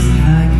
just like